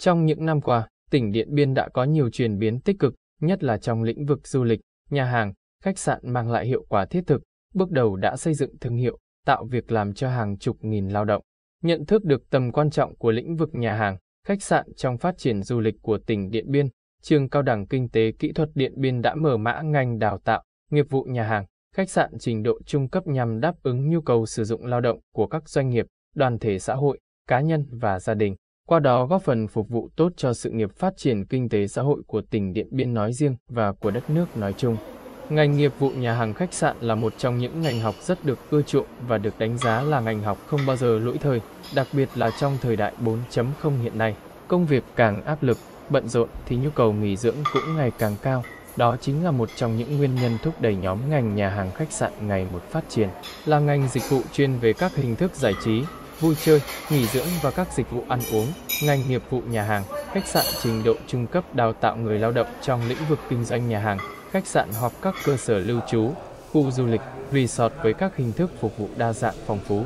Trong những năm qua, tỉnh Điện Biên đã có nhiều chuyển biến tích cực, nhất là trong lĩnh vực du lịch, nhà hàng, khách sạn mang lại hiệu quả thiết thực, bước đầu đã xây dựng thương hiệu, tạo việc làm cho hàng chục nghìn lao động. Nhận thức được tầm quan trọng của lĩnh vực nhà hàng, khách sạn trong phát triển du lịch của tỉnh Điện Biên, trường Cao đẳng Kinh tế Kỹ thuật Điện Biên đã mở mã ngành đào tạo, nghiệp vụ nhà hàng, khách sạn trình độ trung cấp nhằm đáp ứng nhu cầu sử dụng lao động của các doanh nghiệp, đoàn thể xã hội, cá nhân và gia đình, qua đó góp phần phục vụ tốt cho sự nghiệp phát triển kinh tế xã hội của tỉnh Điện Biên nói riêng và của đất nước nói chung. Ngành nghiệp vụ nhà hàng khách sạn là một trong những ngành học rất được ưa chuộng và được đánh giá là ngành học không bao giờ lỗi thời, đặc biệt là trong thời đại 4.0 hiện nay. Công việc càng áp lực, bận rộn thì nhu cầu nghỉ dưỡng cũng ngày càng cao. Đó chính là một trong những nguyên nhân thúc đẩy nhóm ngành nhà hàng khách sạn ngày một phát triển, là ngành dịch vụ chuyên về các hình thức giải trí, vui chơi, nghỉ dưỡng và các dịch vụ ăn uống, ngành nghiệp vụ nhà hàng, khách sạn trình độ trung cấp đào tạo người lao động trong lĩnh vực kinh doanh nhà hàng, khách sạn hoặc các cơ sở lưu trú, khu du lịch, resort với các hình thức phục vụ đa dạng phong phú.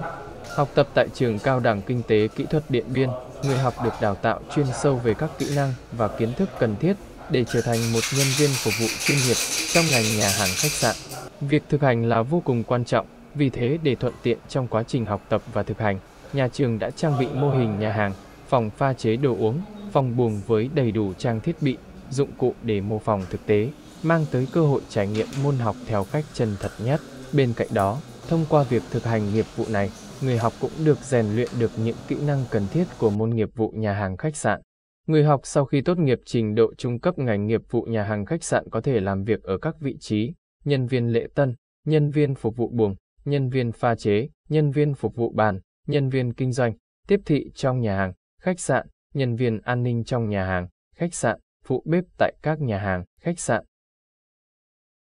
Học tập tại trường Cao đẳng Kinh tế Kỹ thuật Điện Biên, người học được đào tạo chuyên sâu về các kỹ năng và kiến thức cần thiết để trở thành một nhân viên phục vụ chuyên nghiệp trong ngành nhà hàng khách sạn. Việc thực hành là vô cùng quan trọng, vì thế để thuận tiện trong quá trình học tập và thực hành, nhà trường đã trang bị mô hình nhà hàng, phòng pha chế đồ uống, phòng buồng với đầy đủ trang thiết bị, dụng cụ để mô phỏng thực tế, mang tới cơ hội trải nghiệm môn học theo cách chân thật nhất. Bên cạnh đó, thông qua việc thực hành nghiệp vụ này, người học cũng được rèn luyện được những kỹ năng cần thiết của môn nghiệp vụ nhà hàng khách sạn. Người học sau khi tốt nghiệp trình độ trung cấp ngành nghiệp vụ nhà hàng khách sạn có thể làm việc ở các vị trí nhân viên lễ tân, nhân viên phục vụ buồng, nhân viên pha chế, nhân viên phục vụ bàn, nhân viên kinh doanh, tiếp thị trong nhà hàng, khách sạn, nhân viên an ninh trong nhà hàng, khách sạn, phụ bếp tại các nhà hàng, khách sạn,